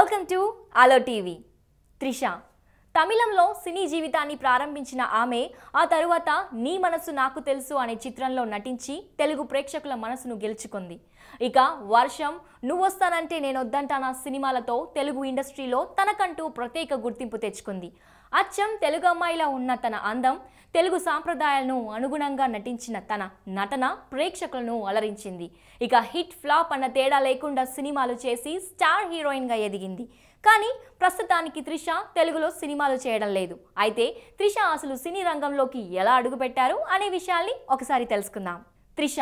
Welcome to అలో TV. Trisha. తమిళంలో సినీ జీవితాన్ని ప్రారంభించిన ఆమె ఆ తరువాత నీ మనసు నాకు తెలుసు అనే చిత్రంలో నటించి తెలుగు ప్రేక్షకుల మనసును గెలుచుకుంది. ఇక వర్షం నువ్వొస్తానంటే నేను వద్దంటానా సినిమాలతో తెలుగు ఇండస్ట్రీలో తనకంటూ ప్రత్యేక గుర్తింపు తెచ్చుకుంది. అచ్చం తెలుగు అమ్మాయిలా ఉన్న తన అందం తెలుగు సాంప్రదాయాలను అనుగుణంగా నటించిన తన నటన ప్రేక్షకులను అలరించింది. ఇక హిట్ ఫ్లాప్ అన్న తేడా లేకుండా సినిమాలు చేసి స్టార్ హీరోయిన్గా ఎదిగింది. కానీ ప్రస్తుతానికి త్రిష తెలుగులో సినిమాలు చేయడం లేదు. అయితే త్రిష అసలు సినీ రంగంలోకి ఎలా అడుగుపెట్టారు అనే విషయాల్ని ఒకసారి తెలుసుకుందాం. త్రిష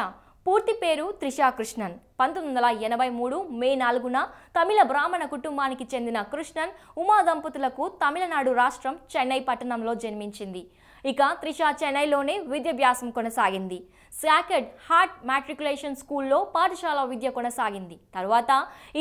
పూర్తి పేరు త్రిషా కృష్ణన్ పంతొమ్మిది వందల ఎనభై మూడు మే నాలుగున తమిళ బ్రాహ్మణ కుటుంబానికి చెందిన కృష్ణన్ ఉమా దంపతులకు తమిళనాడు రాష్ట్రం చెన్నై పట్టణంలో జన్మించింది. ఇక త్రిష చెన్నైలోనే విద్యాభ్యాసం కొనసాగింది. సాకెడ్ హార్ట్ మ్యాట్రికులేషన్ స్కూల్లో పాఠశాల విద్య కొనసాగింది. తర్వాత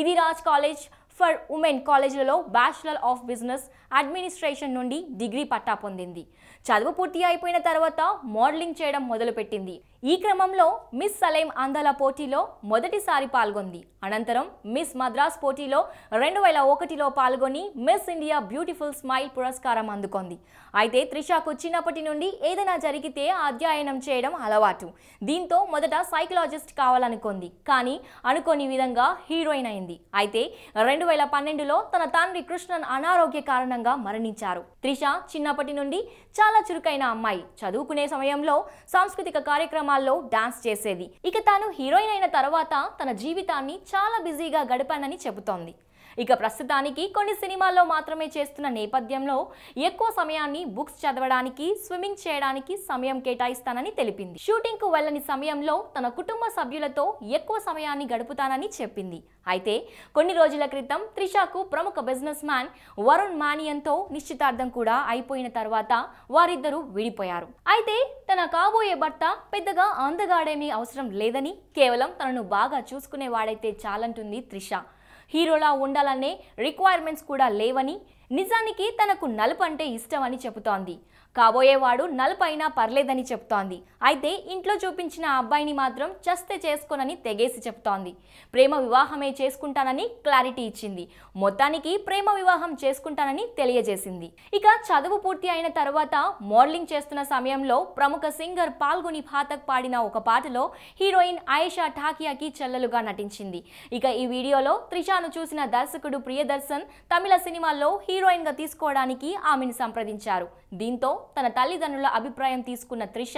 ఇది రాజ్ కాలేజ్ ఫర్ ఉమెన్ కాలేజీలలో బ్యాచిలర్ ఆఫ్ బిజినెస్ అడ్మినిస్ట్రేషన్ నుండి డిగ్రీ పట్టా పొందింది. చదువు పూర్తి అయిపోయిన తర్వాత మోడలింగ్ చేయడం మొదలుపెట్టింది. ఈ క్రమంలో మిస్ సలైం అందాల పోటీలో మొదటిసారి పాల్గొంది. అనంతరం మిస్ మద్రాస్ పోటీలో రెండు వేల ఒకటిలో పాల్గొని మిస్ ఇండియా బ్యూటిఫుల్ స్మైల్ పురస్కారం అందుకుంది. అయితే త్రిషకు చిన్నప్పటి నుండి ఏదైనా జరిగితే అధ్యయనం చేయడం అలవాటు. దీంతో మొదట సైకలాజిస్ట్ కావాలనుకుంది. కానీ అనుకోని విధంగా హీరోయిన్ అయింది. అయితే రెండు వేల పన్నెండులో తన తండ్రి కృష్ణన్ అనారోగ్య కారణంగా మరణించారు. త్రిష చిన్నప్పటి నుండి చాలా చురుకైన అమ్మాయి. చదువుకునే సమయంలో సాంస్కృతిక కార్యక్రమాల్లో డాన్స్ చేసేది. ఇక తాను హీరోయిన్ అయిన తర్వాత తన జీవితాన్ని చాలా బిజీగా గడిపానని చెబుతోంది. ఇక ప్రస్తుతానికి కొన్ని సినిమాల్లో మాత్రమే చేస్తున్న నేపథ్యంలో ఎక్కువ సమయాన్ని బుక్స్ చదవడానికి స్విమ్మింగ్ చేయడానికి సమయం కేటాయిస్తానని తెలిపింది. షూటింగ్కు వెళ్ళని సమయంలో తన కుటుంబ సభ్యులతో ఎక్కువ సమయాన్ని గడుపుతానని చెప్పింది. అయితే కొన్ని రోజుల క్రితం త్రిషకు ప్రముఖ బిజినెస్ మ్యాన్ వరుణ్ మానియన్తో నిశ్చితార్థం కూడా అయిపోయిన తర్వాత వారిద్దరూ విడిపోయారు. అయితే తన కాబోయే భర్త పెద్దగా అందగాడేమీ అవసరం లేదని కేవలం తనను బాగా చూసుకునేవాడైతే చాలంటుంది త్రిష. హీరోలా ఉండాలనే రిక్వైర్మెంట్స్ కూడా లేవని నిజానికి తనకు నలుపు అంటే ఇష్టమని చెబుతోంది. కాబోయేవాడు నలుపైనా పర్లేదని చెప్తోంది. అయితే ఇంట్లో చూపించిన అబ్బాయిని మాత్రం చస్తే చేసుకోనని తెగేసి చెప్తోంది. ప్రేమ వివాహమే చేసుకుంటానని క్లారిటీ ఇచ్చింది. మొత్తానికి ప్రేమ వివాహం చేసుకుంటానని తెలియజేసింది. ఇక చదువు పూర్తి అయిన తర్వాత మోడలింగ్ చేస్తున్న సమయంలో ప్రముఖ సింగర్ పాల్గొని పాతక్ పాడిన ఒక పాటలో హీరోయిన్ ఆయేషా ఠాకియాకి చెల్లెలుగా నటించింది. ఇక ఈ వీడియోలో త్రిషాను చూసిన దర్శకుడు ప్రియదర్శన్ తమిళ సినిమాల్లో హీరోయిన్గా తీసుకోవడానికి ఆమెను సంప్రదించారు. దీంతో తన తల్లిదండ్రుల అభిప్రాయం తీసుకున్న త్రిష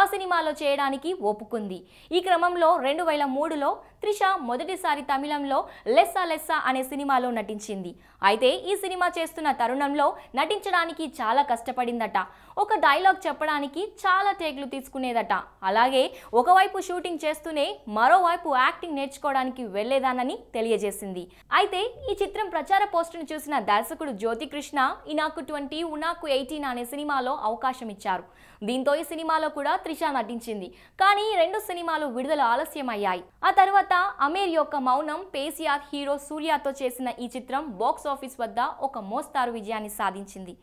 ఆ సినిమాలో చేయడానికి ఒప్పుకుంది. ఈ క్రమంలో రెండు వేల మూడులో త్రిష మొదటిసారి తమిళంలో లెస్సా లెస్సా అనే సినిమాలో నటించింది. అయితే ఈ సినిమా చేస్తున్న తరుణంలో నటించడానికి చాలా కష్టపడిందట. ఒక డైలాగ్ చెప్పడానికి చాలా టేక్లు తీసుకునేదట. అలాగే ఒకవైపు షూటింగ్ చేస్తూనే మరోవైపు యాక్టింగ్ నేర్చుకోవడానికి వెళ్ళేదానని తెలియజేసింది. అయితే ఈ చిత్రం ప్రచార పోస్టును చూసిన దర్శకుడు జ్యోతికృష్ణ ఈ నాకు ట్వంటీ ఉనాకు ఎయిటీన్ అనే సినిమాలో అవకాశం ఇచ్చారు దీంతో ఈ సినిమాలో కూడా త్రిష నటించింది. కానీ రెండు సినిమాలు విడుదల ఆలస్యం అయ్యాయి ఆ తర్వాత అమీర్ యొక్క మౌనం పేసియార్ హీరో సూర్యతో చేసిన ఈ చిత్రం బాక్స్ ఆఫీస్ వద్ద ఒక మోస్తారు విజయాన్ని సాధించింది.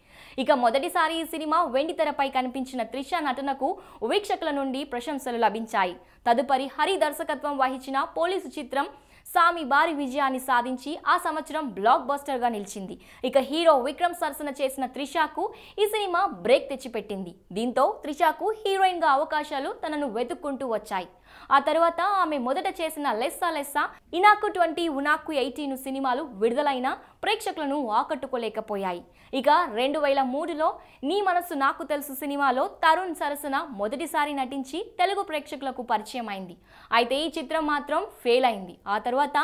ఇక మొదటిసారి ఈ సినిమా వెండితెరపై కనిపించిన త్రిష నటనకు వీక్షకుల నుండి ప్రశంసలు లభించాయి. తదుపరి హరి దర్శకత్వం వహించిన పోలీసు చిత్రం సామి భారీ విజయాన్ని సాధించి ఆ సంవత్సరం బ్లాక్ బస్టర్గా నిలిచింది. ఇక హీరో విక్రమ్ సరసన చేసిన త్రిషాకు ఈ సినిమా బ్రేక్ తెచ్చిపెట్టింది. దీంతో త్రిషాకు హీరోయిన్గా అవకాశాలు తనను వెతుక్కుంటూ వచ్చాయి. ఆ తర్వాత ఆమె మొదట చేసిన లెస్సా లెస్సా ఇనాకు ట్వంటీ ఉనాకు ఎయిటీన్ సినిమాలు విడుదలైన ప్రేక్షకులను ఆకట్టుకోలేకపోయాయి. ఇక రెండు వేల మూడులో నీ మనసు నాకు తెలుసు సినిమాలో తరుణ్ సరసన మొదటిసారి నటించి తెలుగు ప్రేక్షకులకు పరిచయం అయింది. అయితే ఈ చిత్రం మాత్రం ఫెయిల్ అయింది. ఆ తర్వాత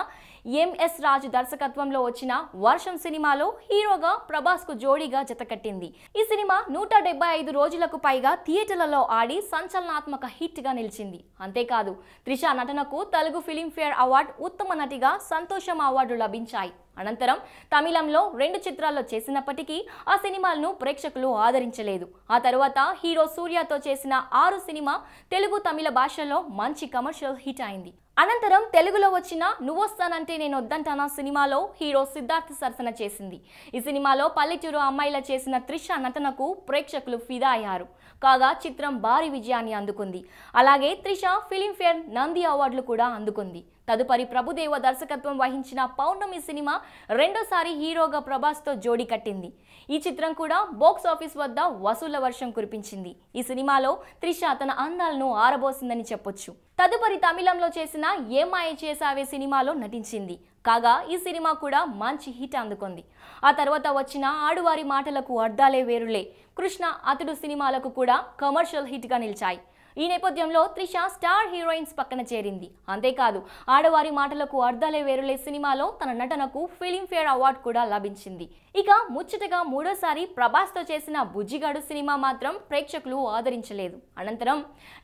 ఎంఎస్ రాజు దర్శకత్వంలో వచ్చిన వర్షం సినిమాలో హీరోగా ప్రభాస్కు జోడీగా జతకట్టింది. ఈ సినిమా నూట డెబ్బై ఐదు రోజులకు పైగా థియేటర్లలో ఆడి సంచలనాత్మక హిట్గా నిలిచింది. అంతేకాదు త్రిష నటనకు తెలుగు ఫిలింఫేర్ అవార్డు ఉత్తమ నటిగా సంతోషం అవార్డు లభించాయి. అనంతరం తమిళంలో రెండు చిత్రాల్లో చేసినప్పటికీ ఆ సినిమాలను ప్రేక్షకులు ఆదరించలేదు. ఆ తర్వాత హీరో సూర్యతో చేసిన ఆరు సినిమా తెలుగు తమిళ భాషల్లో మంచి కమర్షియల్ హిట్ అయింది. అనంతరం తెలుగులో వచ్చిన నువ్వొస్తానంటే నేను వద్దంటానా సినిమాలో హీరో సిద్ధార్థ్ సరసన చేసింది. ఈ సినిమాలో పల్లెటూరు అమ్మాయిల చేసిన త్రిష నటనకు ప్రేక్షకులు ఫిదా అయ్యారు. కాగా చిత్రం భారీ విజయాన్ని అందుకుంది. అలాగే త్రిష ఫిలింఫేర్ నంది అవార్డులు కూడా అందుకుంది. తదుపరి ప్రభుదేవ దర్శకత్వం వహించిన పౌర్ణమి సినిమా రెండోసారి హీరోగా ప్రభాస్తో జోడీ కట్టింది. ఈ చిత్రం కూడా బాక్స్ ఆఫీస్ వద్ద వసూళ్ళ వర్షం కురిపించింది. ఈ సినిమాలో త్రిష తన అందాలను ఆరబోసిందని చెప్పొచ్చు. తదుపరి తమిళంలో చేసిన ఏమాయ చేసావే సినిమాలో నటించింది. కాగా ఈ సినిమా కూడా మంచి హిట్ అందుకుంది. ఆ తర్వాత వచ్చిన ఆడువారి మాటలకు అర్థాలే వేరులే. కృష్ణ అతడు సినిమాలకు కూడా కమర్షియల్ హిట్గా నిలిచాయి. ఈ నేపథ్యంలో త్రిష స్టార్ హీరోయిన్స్ పక్కన చేరింది. అంతేకాదు ఆడవారి మాటలకు అర్థాలే వేరులే సినిమాలో తన నటనకు ఫిలింఫేర్ అవార్డు కూడా లభించింది. ఇక ముచ్చటగా మూడోసారి ప్రభాస్తో చేసిన బుజ్జిగాడు సినిమా మాత్రం ప్రేక్షకులు ఆదరించలేదు. అనంతరం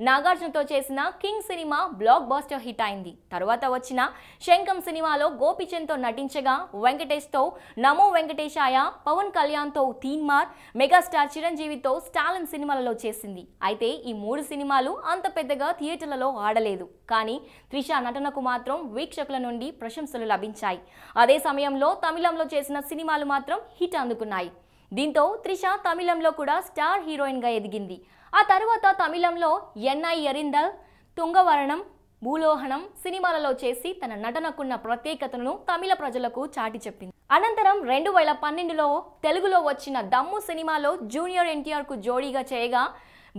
నాగార్జునతో చేసిన King cinema blockbuster hit అయింది. తర్వాత వచ్చిన శంఖం సినిమాలో గోపిచంద్తో నటించగా వెంకటేష్తో నమో వెంకటేశాయ పవన్ కళ్యాణ్తో తీన్మార్ మెగాస్టార్ చిరంజీవితో స్టాలిన్ సినిమాలలో చేసింది. అయితే ఈ మూడు సినిమా సినిమాలు అంత పెద్దగా థియేటర్లలో ఆడలేదు. కానీ త్రిష నటనకు మాత్రం వీక్షకుల నుండి ప్రశంసలు లభించాయి. అదే సమయంలో తమిళంలో చేసిన సినిమాలు మాత్రం హిట్ అందుకున్నాయి. దీంతో త్రిష తమిళంలో కూడా స్టార్ హీరోయిన్గా ఎదిగింది. ఆ తర్వాత తమిళంలో ఎన్ఐ ఎరిందల్ తుంగవరణం భూలోహనం సినిమాలలో చేసి తన నటనకున్న ప్రత్యేకతను తమిళ ప్రజలకు చాటి చెప్పింది. అనంతరం రెండు వేల పన్నెండులో తెలుగులో వచ్చిన దమ్ము సినిమాలో జూనియర్ ఎన్టీఆర్కు జోడీగా చేయగా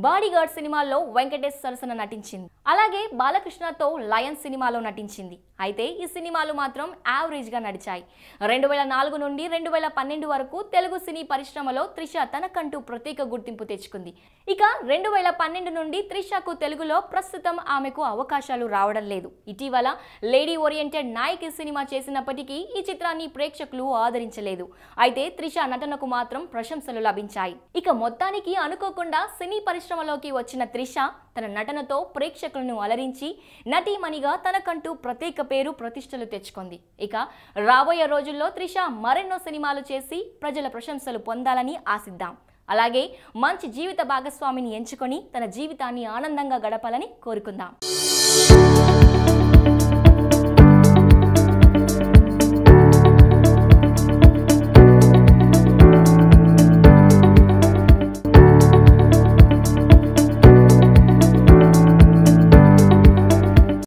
బాడీగార్డ్ సినిమాలో వెంకటేష్ సరసన నటించింది. అలాగే బాలకృష్ణతో లయన్ సినిమాలో నటించింది. అయితే ఈ సినిమాలు మాత్రం యావరేజ్గా నడిచాయి. రెండు వేల నాలుగు నుండి రెండు వేల పన్నెండు వరకు తెలుగు సినీ పరిశ్రమలో త్రిష తనకంటూ ప్రత్యేక గుర్తింపు తెచ్చుకుంది. ఇక రెండు వేల పన్నెండు నుండి త్రిషకు తెలుగులో ప్రస్తుతం ఆమెకు అవకాశాలు రావడం లేదు. ఇటీవల లేడీ ఓరియంటెడ్ నాయక్ సినిమా చేసినప్పటికీ ఈ చిత్రాన్ని ప్రేక్షకులు ఆదరించలేదు. అయితే త్రిష నటనకు మాత్రం ప్రశంసలు లభించాయి. ఇక మొత్తానికి అనుకోకుండా సినీ పరిశ్రమలోకి వచ్చిన త్రిష తన నటనతో ప్రేక్షకులను అలరించి నటీమణిగా తనకంటూ ప్రత్యేక పేరు ప్రతిష్టలు తెచ్చుకుంది. ఇక రాబోయే రోజుల్లో త్రిష మరెన్నో సినిమాలు చేసి ప్రజల ప్రశంసలు పొందాలని ఆశిద్దాం. అలాగే మంచి జీవిత భాగస్వామిని ఎంచుకొని తన జీవితాన్ని ఆనందంగా గడపాలని కోరుకుందాం.